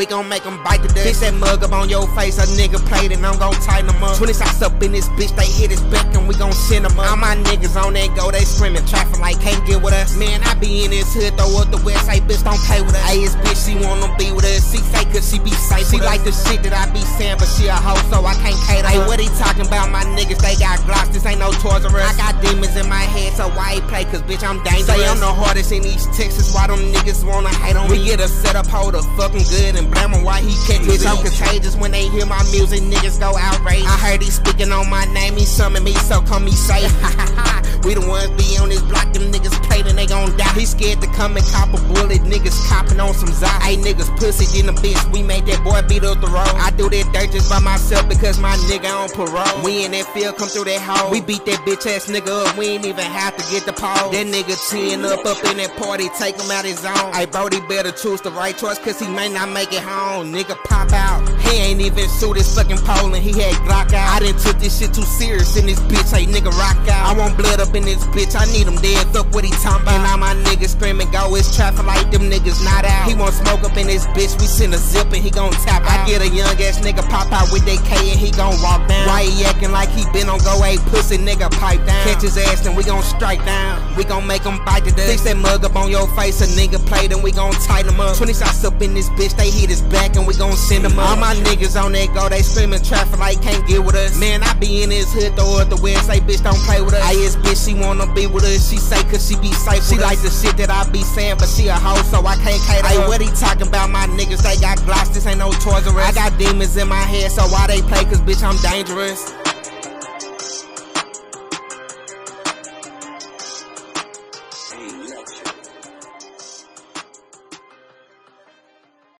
We gon' make them bite the dust. Bitch, that mug up on your face, a nigga played and I'm gon' tighten them up. 20 shots up in this bitch, they hit his back and we gon' send them up. All my niggas on that go, they screaming, traffic like can't get with us. Man, I be in this hood, throw up the west, say bitch, don't play with us. Hey, she wanna be with us. She say cause she be safe. She like the shit that I be saying, but she a hoe, so I can't cater. Hey, what he talking about? My niggas, they got glocks, this ain't no Toys R Us. I got demons in my head, so why he play? Cause bitch, I'm dangerous. Say I'm the hardest in East Texas, why them niggas wanna hate on me? We get a setup, hold a fucking good and blame him why he catch Bitch, I'm contagious when they hear my music, niggas go outraged. I heard he speaking on my name, he summon me, so call me safe. we the ones be on this block, them niggas play, then they gon' die. He scared to come and cop a bullet, niggas copping on some Zot. Hey, niggas pussy in the bitch, we made that boy beat up the road. I do that dirt just by myself because my nigga on parole. We in that field, come through that hole. We beat that bitch ass nigga up, we ain't even have to get the pole. That nigga chin up up in that party, take him out his zone. Hey, Brody better choose the right choice, cause he may not make it home. Nigga pop out. He ain't even shoot his fucking pole and he had Glock out. I didn't took this shit too serious in this bitch. Hey, nigga rock out. I want blood up in this bitch. I need him dead. Fuck what he talking about. And my niggas screaming, go. It's traffic like them niggas not out. He want smoke up in this bitch. We send a zip and he gon' tap out. I get a young ass nigga pop out with that K and he gon' walk down. Why he acting like he been on go a pussy nigga pipe down? Catch his ass and we gon' strike down. We gon' make him bite the dust. Fix that mug up on your face. A nigga played and we gon' tighten him up. 20 shots up in this bitch. They hit his back and we gon' send him up. All my niggas on that go, they screaming traffic like can't get with us. Man, I be in this hood, throw up the wind, say bitch don't play with us. I is bitch, she wanna be with us. She say cause she be safe. She like the shit that I be saying, but she a hoe, so I can't cater. Hey, what he talking about? My niggas, they got glocks, this ain't no Toys R Us. I got demons in my head, so why they play? Cause bitch, I'm dangerous.